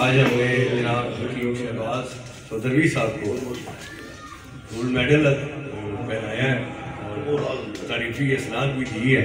आज हमने जनाब हकीम शहबाज चौधरी साहब को गोल्ड मेडल पहनाया है और तारीफी इसनाद भी दी है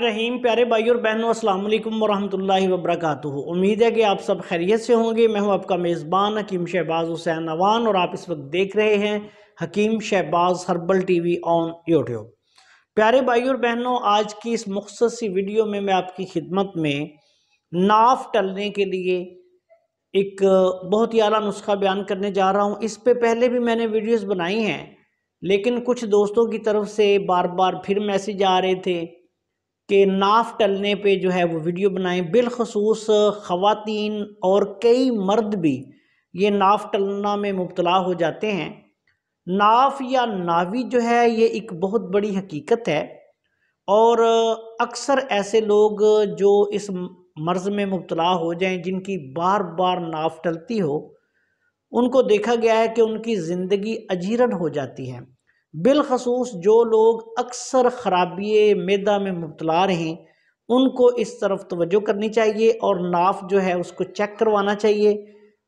रहीम प्यारे भाई और बहनों असल वरहमल वबरक उम्मीद है कि आप सब खैरियत से होंगे। मैं हूँ आपका मेज़बान हकीम शहबाज हुसैन नवान और आप इस वक्त देख रहे हैं Hakeem Shahbaz herbal TV on YouTube. प्यारे भाई और बहनों, आज की इस मख्सर सी वीडियो में मैं आपकी खिदमत में नाफ टलने के लिए एक बहुत ही अला नुस्खा बयान करने जा रहा हूँ। इस पर पहले भी मैंने वीडियोज़ बनाई हैं। लेकिन कुछ दोस्तों की तरफ़ से बार बार फिर मैसेज आ रहे थे कि नाफ टलने पे जो है वो वीडियो बनाएँ। बिलखसूस ख़वातीन और कई मर्द भी ये नाफ टलना में मुबतला हो जाते हैं। नाफ या नावी जो है ये एक बहुत बड़ी हकीकत है और अक्सर ऐसे लोग जो इस मर्ज़ में मुबतला हो जाएँ जिनकी बार बार नाफ टलती हो उनको देखा गया है कि उनकी ज़िंदगी अजीरन हो जाती है। बिलखसूस जो लोग अक्सर ख़राबी मैदा में मुबतला रहें, उनको इस तरफ़ तवज्जो करनी चाहिए और नाफ जो है उसको चेक करवाना चाहिए।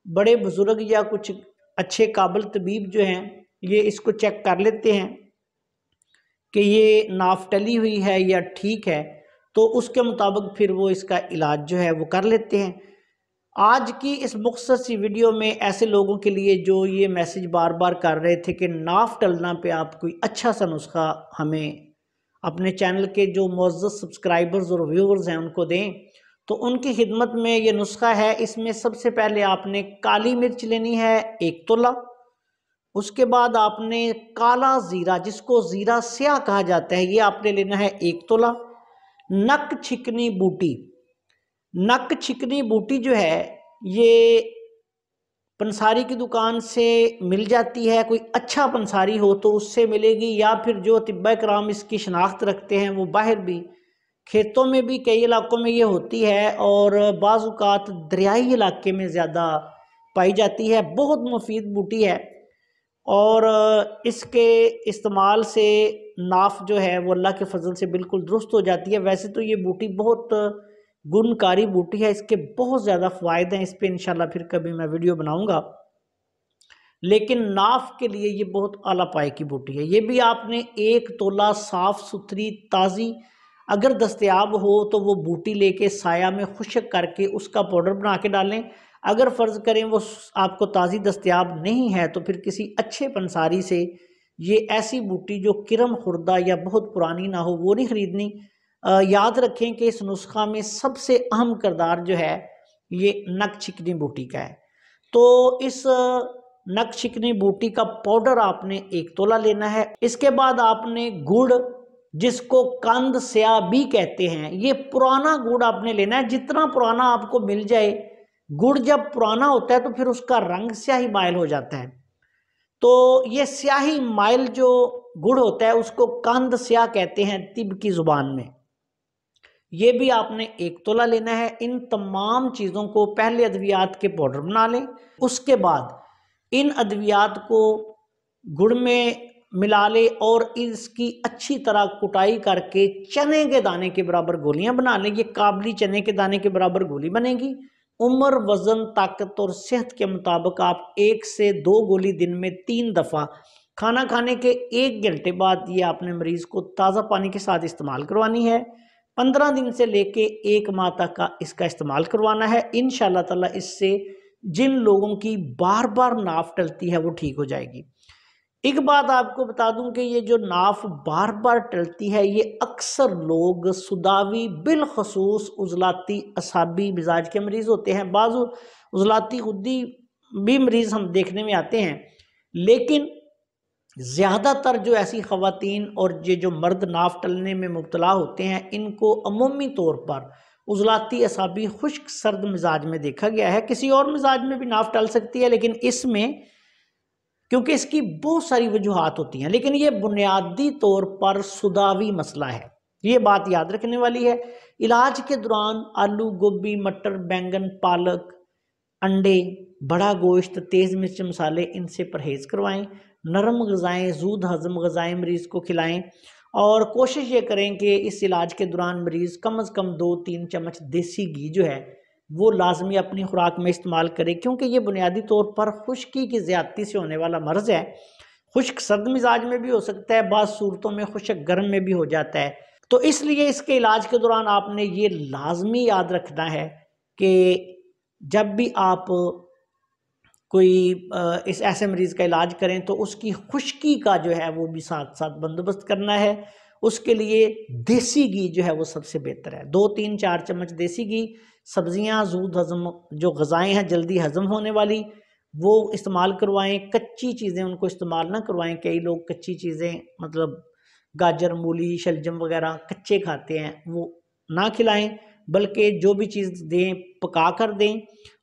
बड़े बुज़ुर्ग या कुछ अच्छे काबिल तबीब जो हैं, ये इसको चेक कर लेते हैं कि ये नाफ टली हुई है या ठीक है तो उसके मुताबिक फिर वो इसका इलाज जो है वो कर लेते हैं। आज की इस मुख्तर सी वीडियो में ऐसे लोगों के लिए जो ये मैसेज बार बार कर रहे थे कि नाफ टलना पे आप कोई अच्छा सा नुस्खा हमें अपने चैनल के जो मोज़ सब्सक्राइबर्स और व्यूवर्स हैं उनको दें तो उनकी खिदमत में ये नुस्खा है। इसमें सबसे पहले आपने काली मिर्च लेनी है, एक तोला। उसके बाद आपने काला ज़ीरा, जिसको ज़ीरा स्याह कहा जाता है, ये आपने लेना है एक तोला। नक छिकनी बूटी नक छिकनी बूटी जो है, ये पंसारी की दुकान से मिल जाती है। कोई अच्छा पंसारी हो तो उससे मिलेगी या फिर जो तिब्बा कराम इसकी शनाख्त रखते हैं, वो बाहर भी, खेतों में भी, कई इलाकों में ये होती है और बाज़ात दरियाई इलाके में ज़्यादा पाई जाती है। बहुत मुफीद बूटी है और इसके इस्तेमाल से नाफ जो है, वो अल्लाह के फजल से बिल्कुल दुरुस्त हो जाती है। वैसे तो ये बूटी बहुत गुणकारी बूटी है, इसके बहुत ज़्यादा फ़ायदे हैं, इस पर इंशाल्लाह फिर कभी मैं वीडियो बनाऊँगा। लेकिन नाफ के लिए ये बहुत आला पाए की बूटी है। ये भी आपने एक तोला साफ़ सुथरी, ताज़ी, अगर दस्तियाब हो तो वो बूटी लेके साया में खुशक करके उसका पाउडर बना के डालें। अगर फ़र्ज़ करें वो आपको ताज़ी दस्तियाब नहीं है तो फिर किसी अच्छे पंसारी से ये ऐसी बूटी जो किरम खुर्दा या बहुत पुरानी ना हो, वो नहीं ख़रीदनी। याद रखें कि इस नुस्खा में सबसे अहम करदार जो है, ये नक चिकनी बूटी का है। तो इस नक चिकनी बूटी का पाउडर आपने एक तोला लेना है। इसके बाद आपने गुड़, जिसको कंद स्या भी कहते हैं, ये पुराना गुड़ आपने लेना है। जितना पुराना आपको मिल जाए, गुड़ जब पुराना होता है तो फिर उसका रंग स्याही माइल हो जाता है। तो ये स्याही माइल जो गुड़ होता है, उसको कंद स्या कहते हैं तिब की ज़ुबान में। ये भी आपने एक तोला लेना है। इन तमाम चीज़ों को पहले अद्वियात के पाउडर बना लें। उसके बाद इन अद्वियात को गुड़ में मिला ले और इसकी अच्छी तरह कुटाई करके चने के दाने के बराबर गोलियाँ बना लें। ये काबली चने के दाने के बराबर गोली बनेगी। उम्र, वज़न, ताकत और सेहत के मुताबिक आप एक से दो गोली दिन में तीन दफ़ा खाना खाने के एक घंटे बाद ये आपने मरीज़ को ताज़ा पानी के साथ इस्तेमाल करवानी है। पंद्रह दिन से लेके एक माह तक का इसका इस्तेमाल करवाना है। इन ताला इससे जिन लोगों की बार बार नाफ टलती है, वो ठीक हो जाएगी। एक बात आपको बता दूँ कि ये जो नाफ बार बार टलती है, ये अक्सर लोग सुदावी बिलखसूस उजलाती असाबी मिजाज के मरीज़ होते हैं। बाज़ उजलाती खुदी भी मरीज़ हम देखने में आते हैं, लेकिन ज़्यादातर जो ऐसी ख़वातीन और ये जो मर्द नाफ टलने में मुबतला होते हैं, इनको अमूमी तौर पर उजलाती असाबी खुश्क सर्द मिजाज में देखा गया है। किसी और मिजाज में भी नाफ टल सकती है, लेकिन इसमें, क्योंकि इसकी बहुत सारी वजूहत होती हैं, लेकिन ये बुनियादी तौर पर सुदावी मसला है। ये बात याद रखने वाली है। इलाज के दौरान आलू, गोभी, मटर, बैंगन, पालक, अंडे, बड़ा गोश्त, तेज़ मिर्च मसाले, इनसे परहेज़ करवाएँ। नरम गज़ाएँ, जूद हज़म गज़ाएँ मरीज़ को खिलाएँ और कोशिश ये करें कि इस इलाज के दौरान मरीज़ कम अज़ कम दो तीन चम्मच देसी घी जो है, वो लाजमी अपनी खुराक में इस्तेमाल करें क्योंकि ये बुनियादी तौर पर खुश्की की ज़्यादती से होने वाला मर्ज़ है। खुश्क सर्द मिजाज में भी हो सकता है बाद सूरतों में खुशक गर्म में भी हो जाता है। तो इसलिए इसके इलाज के दौरान आपने ये लाजमी याद रखना है कि जब भी आप कोई इस ऐसे मरीज़ का इलाज करें तो उसकी खुश्की का जो है वो भी साथ साथ बंदोबस्त करना है। उसके लिए देसी घी जो है वो सबसे बेहतर है। दो, तीन, चार चम्मच देसी घी, सब्ज़ियाँ, जूद, हज़म, जो गज़ाएँ हैं, जल्दी हज़म होने वाली, वो इस्तेमाल करवाएँ, कच्ची चीज़ें उनको इस्तेमाल ना करवाएँ। कई लोग कच्ची चीज़ें मतलब गाजर, मूली, शलजम वगैरह कच्चे खाते हैं, वो ना खिलाएँ। बल्कि जो भी चीज़ दें, पका कर दें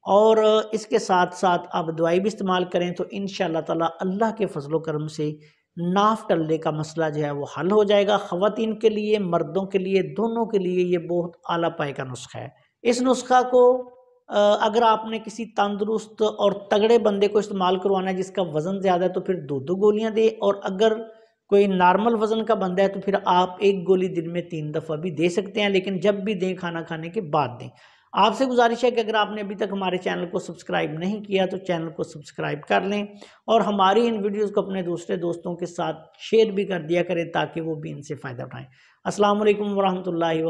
और इसके साथ साथ आप दवाई भी इस्तेमाल करें तो इन ताला अल्लाह के फजल करम से नाफ टलने का मसला जो है वो हल हो जाएगा। ख़वान के लिए, मर्दों के लिए, दोनों के लिए ये बहुत आला पाए का नुस्खा है। इस नुस्खा को अगर आपने किसी तंदुरुस्त और तगड़े बंदे को इस्तेमाल करवाना है जिसका वज़न ज़्यादा है तो फिर दो दो गोलियाँ दे और अगर कोई नॉर्मल वज़न का बंदा है तो फिर आप एक गोली दिन में तीन दफ़ा भी दे सकते हैं, लेकिन जब भी दें खाना खाने के बाद दें। आपसे गुजारिश है कि अगर आपने अभी तक हमारे चैनल को सब्सक्राइब नहीं किया तो चैनल को सब्सक्राइब कर लें और हमारी इन वीडियोस को अपने दूसरे दोस्तों के साथ शेयर भी कर दिया करें ताकि वो भी इनसे फ़ायदा उठाएँ। अस्सलाम वालेकुम वरहमतुल्लाहि